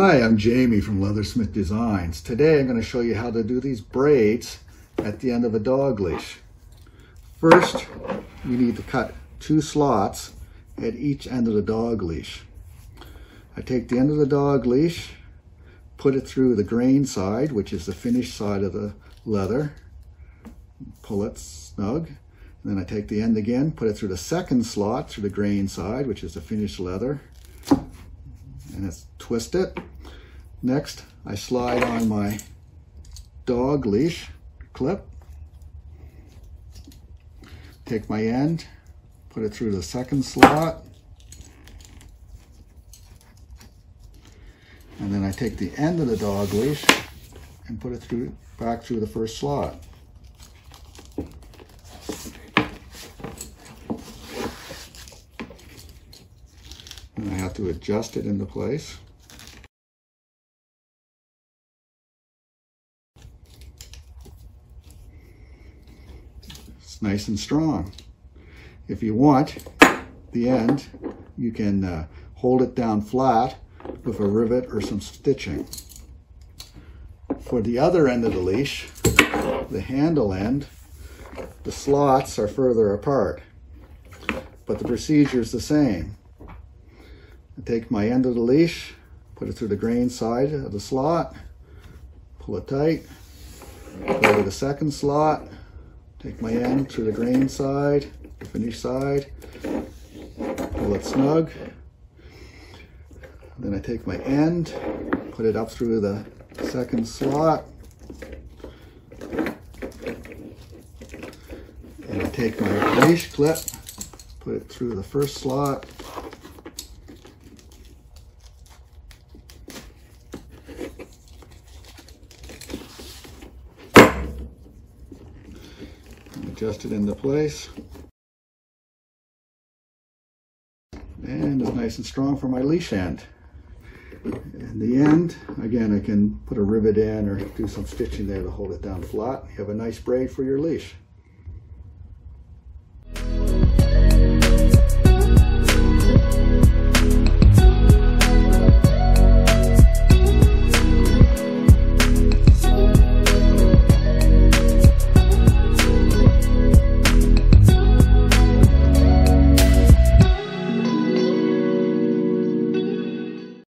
Hi, I'm Jamie from Leathersmith Designs. Today I'm going to show you how to do these braids at the end of a dog leash. First, you need to cut two slots at each end of the dog leash. I take the end of the dog leash, put it through the grain side, which is the finished side of the leather, pull it snug, and then I take the end again, put it through the second slot through the grain side, which is the finished leather, and it's twist it. Next, I slide on my dog leash clip. Take my end, put it through the second slot. And then I take the end of the dog leash and put it through back through the first slot. I have to adjust it into place. It's nice and strong. If you want the end, you can uh, hold it down flat with a rivet or some stitching. For the other end of the leash, the handle end, the slots are further apart, but the procedure is the same. Take my end of the leash, put it through the grain side of the slot, pull it tight, go to the second slot, take my end through the grain side, the finished side, pull it snug. Then I take my end, put it up through the second slot, and I take my leash clip, put it through the first slot, adjust it into place. And it's nice and strong for my leash end. In the end, again, I can put a rivet in or do some stitching there to hold it down flat. You have a nice braid for your leash.